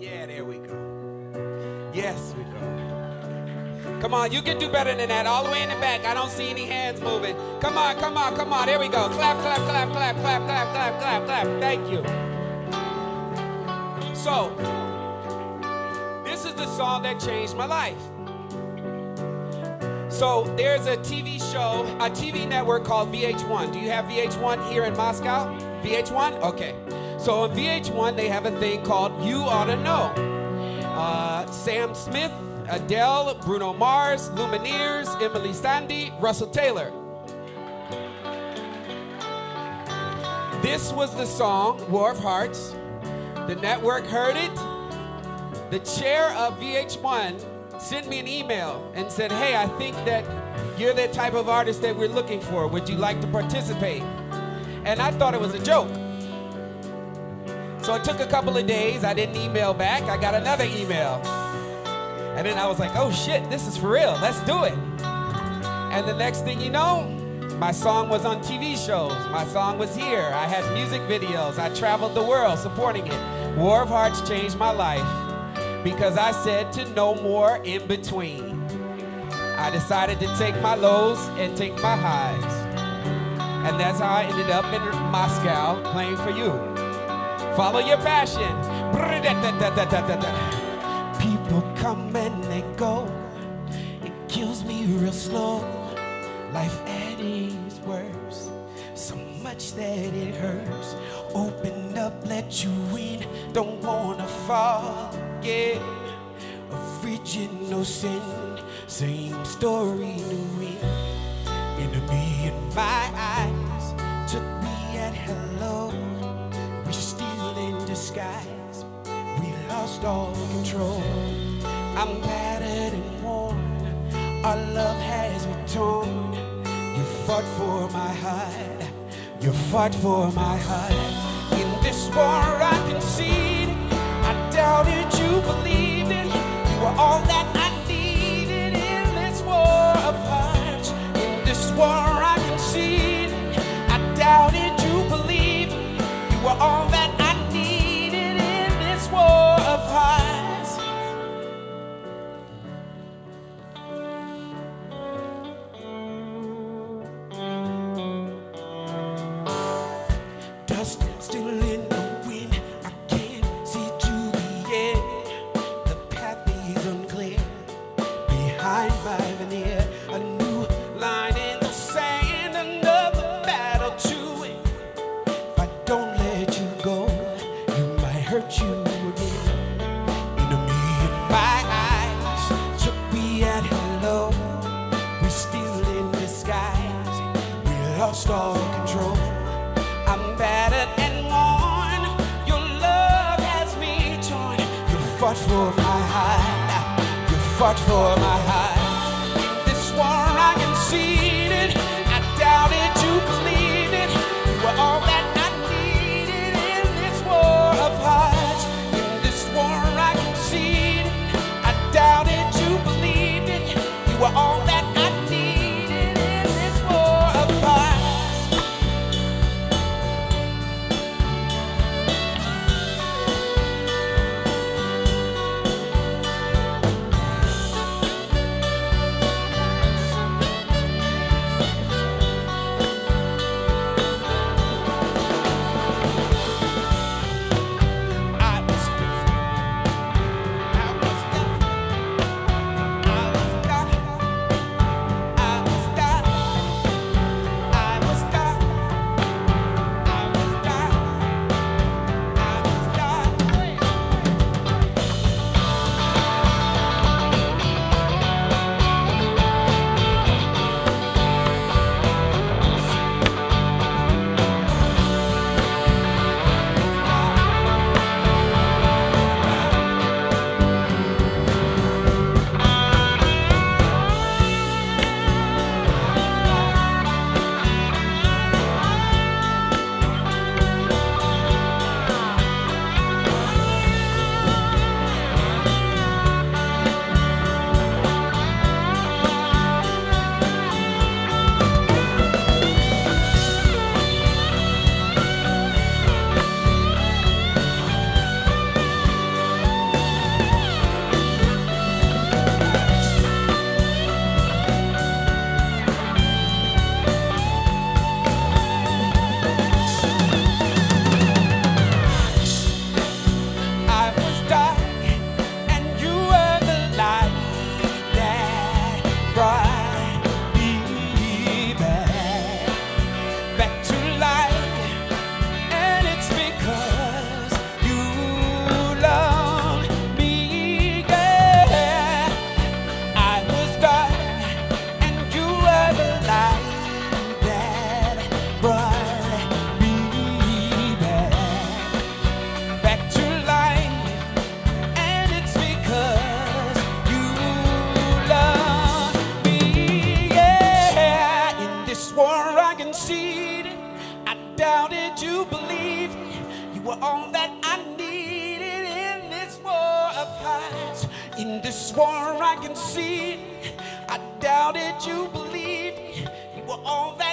Yeah, there we go. Yes, we go. Come on, you can do better than that. All the way in the back. I don't see any hands moving. Come on, come on, come on. There we go. Clap, clap, clap, clap, clap, clap, clap, clap, clap. Thank you. So, this is the song that changed my life. So, there's a TV show, a TV network called VH1. Do you have VH1 here in Moscow? VH1? Okay. So on VH1, they have a thing called You Ought to Know. Uh, Sam Smith, Adele, Bruno Mars, Lumineers, Emeli Sandé, Russell Taylor. This was the song, War of Hearts. The network heard it. The chair of VH1 sent me an email and said, Hey, I think that you're the type of artist that we're looking for. Would you like to participate? And I thought it was a joke. So it took a couple of days. I didn't email back. I got another email. And then I was like, oh shit, this is for real. Let's do it. And the next thing you know, my song was on TV shows. My song was here. I had music videos. I traveled the world supporting it. War of Hearts changed my life because I said to no more in between. I decided to take my lows and take my highs. And that's how I ended up in Moscow playing for you. Follow your passion. People come and they go. It kills me real slow. Life at its worst. So much that it hurts. Open up, let you in. Don't wanna forget. Original sin. Same story, new Our love has me torn. You fought for my heart. You fought for my heart. In this war I conceded. I doubted you Still in the wind. I can't see to the end. The path is unclear. Behind my veneer, a new line in the sand. Another battle to win. If I don't let you go, you might hurt you again. My eyes, took me at hello. We still in disguise. We lost all control. Fought for my heart. You fought for my heart. all that I needed in this war of hearts. In this war I can see. I doubted you believed. You were all that.